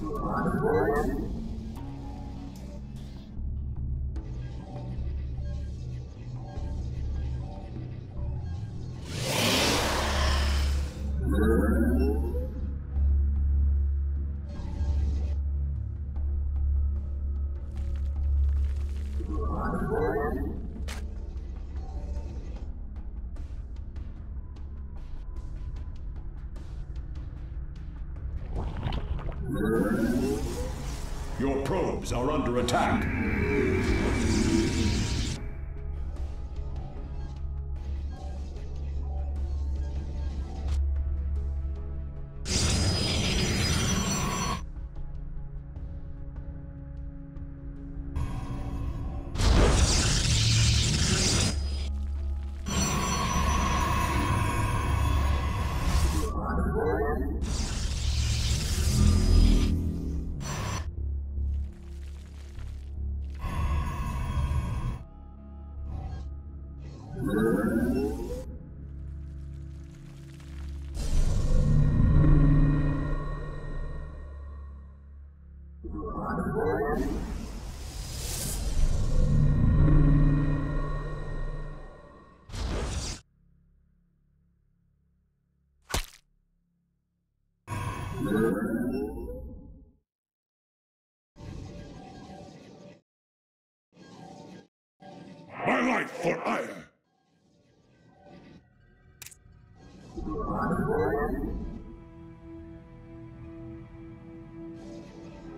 Your are under attack. My life for Aiur.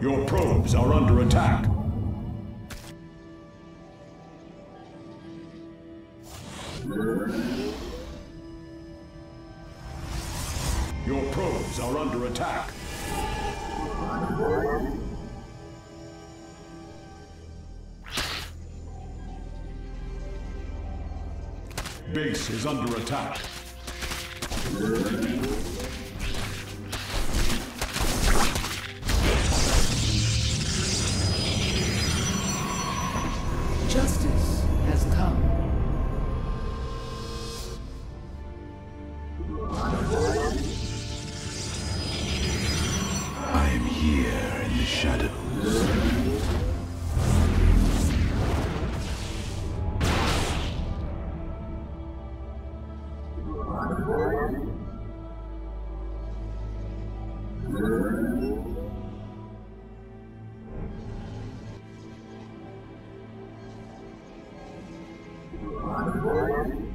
Your probes are under attack. Your probes are under attack. Base is under attack. Justice has come. I am here in the shadows. I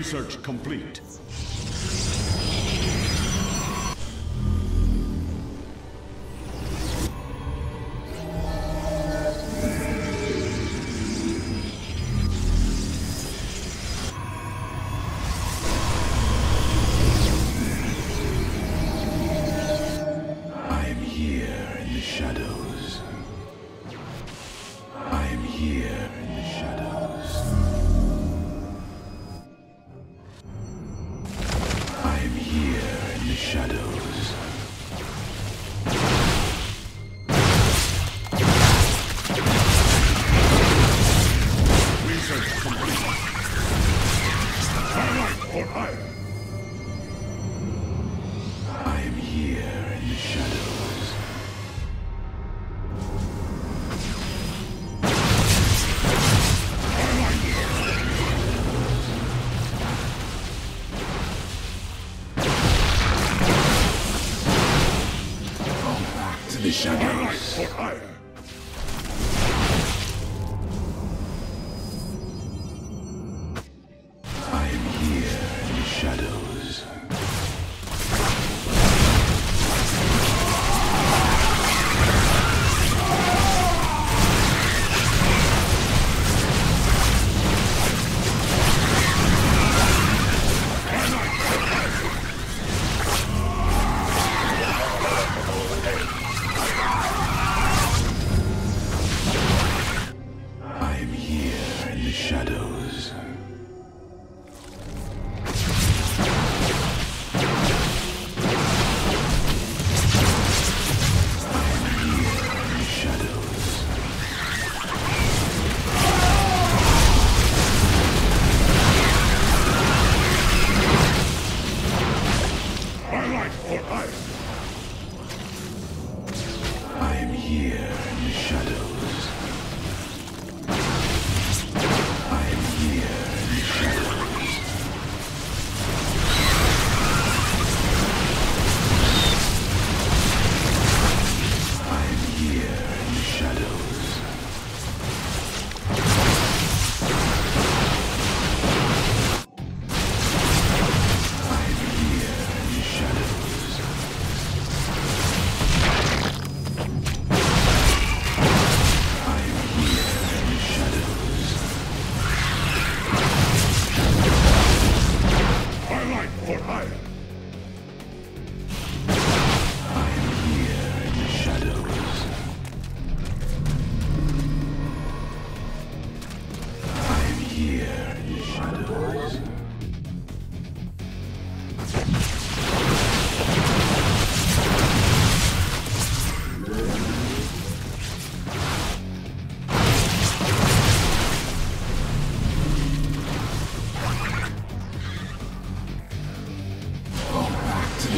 Research complete. I am here in the shadows. I am here shadows. Research complete. Or higher. the shadows.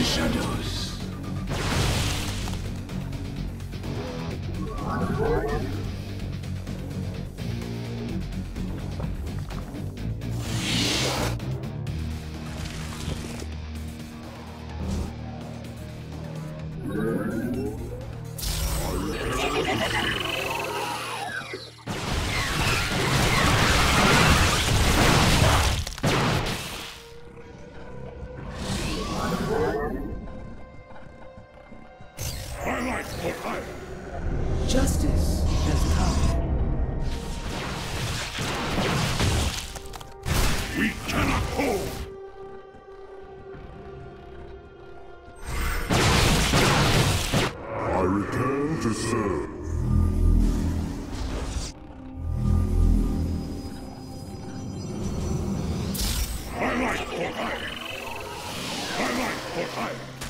the shadows. we cannot hold! I return to serve. My life for Aiur! My life for Aiur!